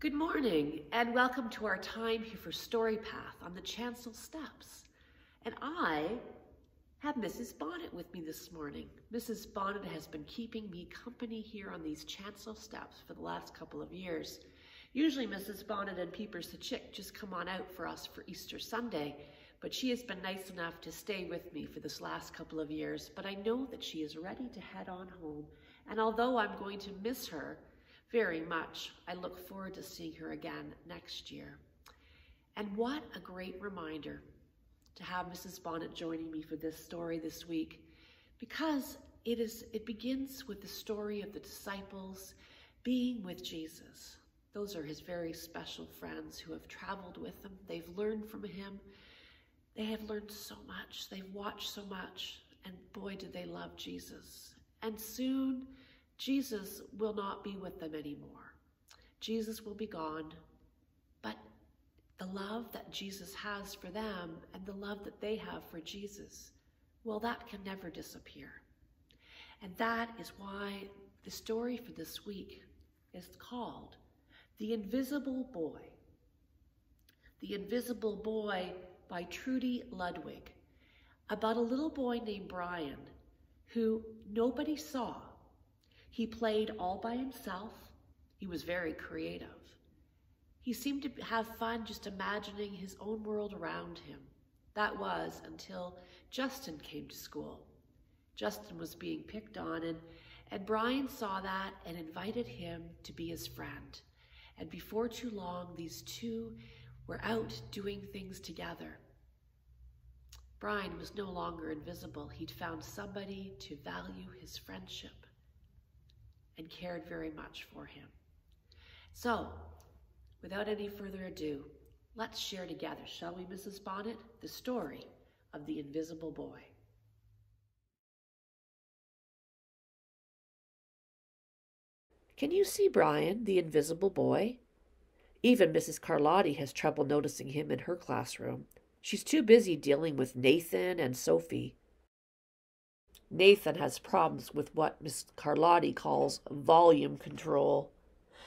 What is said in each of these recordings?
Good morning, and welcome to our time here for Story Path on the chancel steps. And I have Mrs. Bonnet with me this morning. Mrs. Bonnet has been keeping me company here on these chancel steps for the last couple of years. Usually Mrs. Bonnet and Peepers the Chick just come on out for us for Easter Sunday, but she has been nice enough to stay with me for this last couple of years. But I know that she is ready to head on home, and although I'm going to miss her, very much. I look forward to seeing her again next year. And what a great reminder to have Mrs. Bonnet joining me for this story this week because it is it begins with the story of the disciples being with Jesus. Those are his very special friends who have traveled with him. They've learned from him. They have learned so much. They've watched so much. And boy, do they love Jesus. And soon Jesus will not be with them anymore. Jesus will be gone, but the love that Jesus has for them and the love that they have for Jesus, well, that can never disappear. And that is why the story for this week is called The Invisible Boy. The Invisible Boy by Trudy Ludwig, about a little boy named Brian who nobody saw he played all by himself. He was very creative. He seemed to have fun just imagining his own world around him. That was until Justin came to school. Justin was being picked on, and, and Brian saw that and invited him to be his friend. And before too long, these two were out doing things together. Brian was no longer invisible. He'd found somebody to value his friendship and cared very much for him. So, without any further ado, let's share together, shall we, Mrs. Bonnet, the story of the invisible boy. Can you see Brian, the invisible boy? Even Mrs. Carlotti has trouble noticing him in her classroom. She's too busy dealing with Nathan and Sophie. Nathan has problems with what Miss Carlotti calls volume control.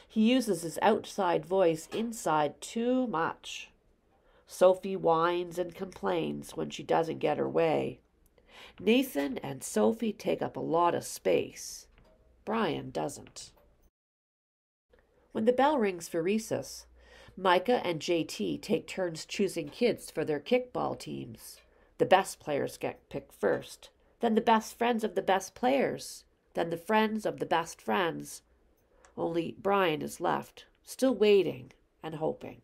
He uses his outside voice inside too much. Sophie whines and complains when she doesn't get her way. Nathan and Sophie take up a lot of space. Brian doesn't. When the bell rings for recess, Micah and JT take turns choosing kids for their kickball teams. The best players get picked first then the best friends of the best players, then the friends of the best friends. Only Brian is left, still waiting and hoping.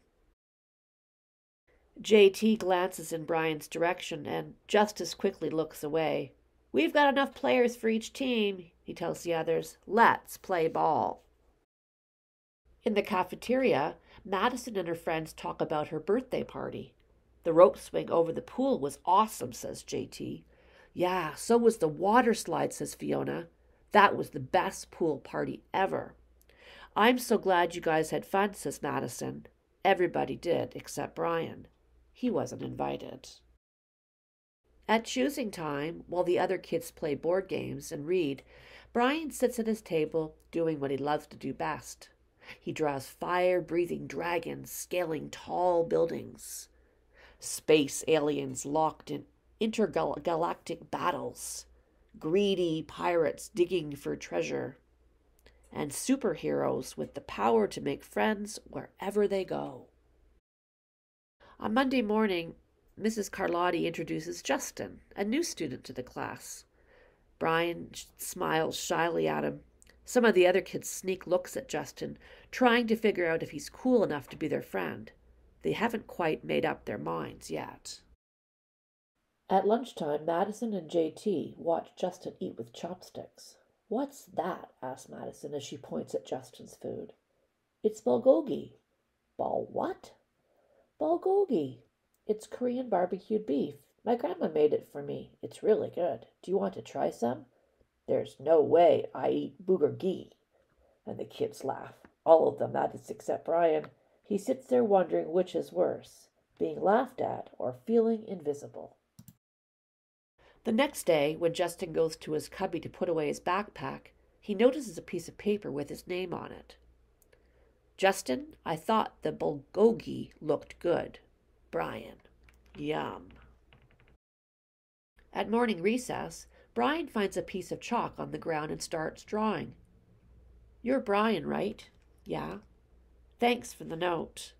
JT glances in Brian's direction and just as quickly looks away. We've got enough players for each team, he tells the others. Let's play ball. In the cafeteria, Madison and her friends talk about her birthday party. The rope swing over the pool was awesome, says JT. Yeah, so was the water slide, says Fiona. That was the best pool party ever. I'm so glad you guys had fun, says Madison. Everybody did, except Brian. He wasn't invited. At choosing time, while the other kids play board games and read, Brian sits at his table doing what he loves to do best. He draws fire breathing dragons scaling tall buildings, space aliens locked in intergalactic battles, greedy pirates digging for treasure, and superheroes with the power to make friends wherever they go. On Monday morning, Mrs. Carlotti introduces Justin, a new student to the class. Brian smiles shyly at him. Some of the other kids sneak looks at Justin, trying to figure out if he's cool enough to be their friend. They haven't quite made up their minds yet. At lunchtime, Madison and JT watch Justin eat with chopsticks. What's that? asks Madison as she points at Justin's food. It's bulgogi. Bal what? Bulgogi. It's Korean barbecued beef. My grandma made it for me. It's really good. Do you want to try some? There's no way I eat bulgogi. And the kids laugh. All of them, that is, except Brian. He sits there wondering which is worse, being laughed at or feeling invisible. The next day, when Justin goes to his cubby to put away his backpack, he notices a piece of paper with his name on it. Justin, I thought the bulgogi looked good. Brian, yum. At morning recess, Brian finds a piece of chalk on the ground and starts drawing. You're Brian, right? Yeah. Thanks for the note.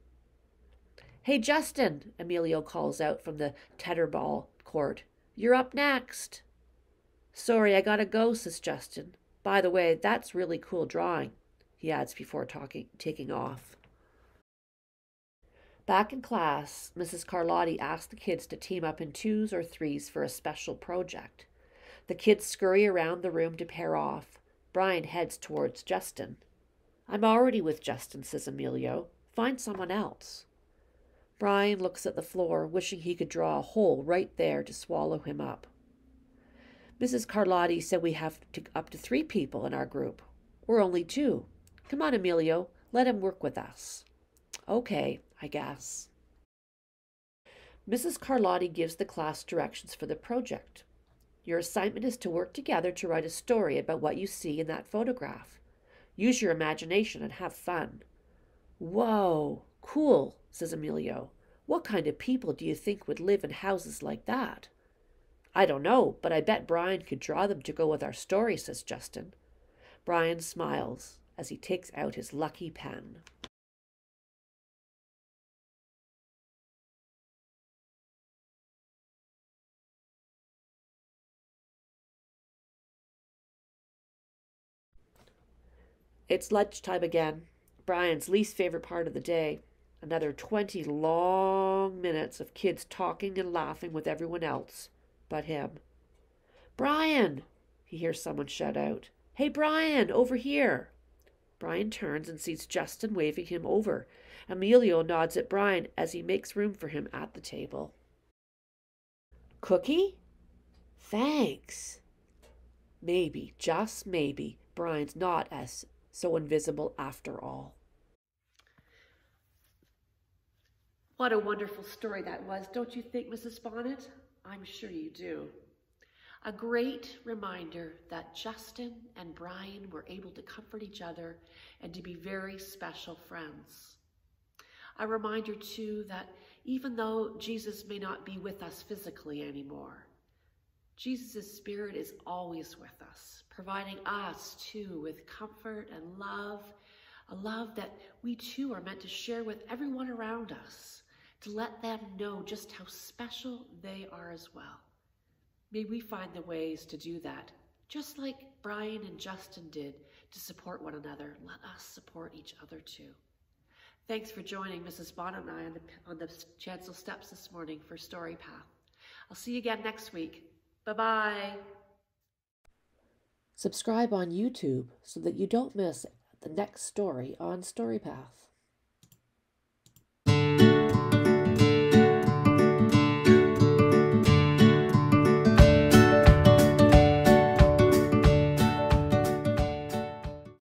Hey, Justin, Emilio calls out from the tetherball court. You're up next. Sorry, I gotta go, says Justin. By the way, that's really cool drawing, he adds before talking, taking off. Back in class, Mrs. Carlotti asks the kids to team up in twos or threes for a special project. The kids scurry around the room to pair off. Brian heads towards Justin. I'm already with Justin, says Emilio. Find someone else. Brian looks at the floor, wishing he could draw a hole right there to swallow him up. Mrs. Carlotti said we have to, up to three people in our group. We're only two. Come on, Emilio, let him work with us. Okay, I guess. Mrs. Carlotti gives the class directions for the project. Your assignment is to work together to write a story about what you see in that photograph. Use your imagination and have fun. Whoa, cool, says Emilio. What kind of people do you think would live in houses like that? I don't know, but I bet Brian could draw them to go with our story, says Justin. Brian smiles as he takes out his lucky pen. It's lunchtime again, Brian's least favorite part of the day. Another 20 long minutes of kids talking and laughing with everyone else but him. Brian! He hears someone shout out. Hey, Brian, over here! Brian turns and sees Justin waving him over. Emilio nods at Brian as he makes room for him at the table. Cookie? Thanks. Maybe, just maybe, Brian's not as so invisible after all. What a wonderful story that was, don't you think, Mrs. Bonnet? I'm sure you do. A great reminder that Justin and Brian were able to comfort each other and to be very special friends. A reminder, too, that even though Jesus may not be with us physically anymore, Jesus' Spirit is always with us, providing us, too, with comfort and love, a love that we, too, are meant to share with everyone around us to let them know just how special they are as well. May we find the ways to do that, just like Brian and Justin did to support one another. Let us support each other too. Thanks for joining Mrs. Bonnet and I on the, on the chancel steps this morning for Story Path. I'll see you again next week. Bye bye. Subscribe on YouTube so that you don't miss the next story on Story Path.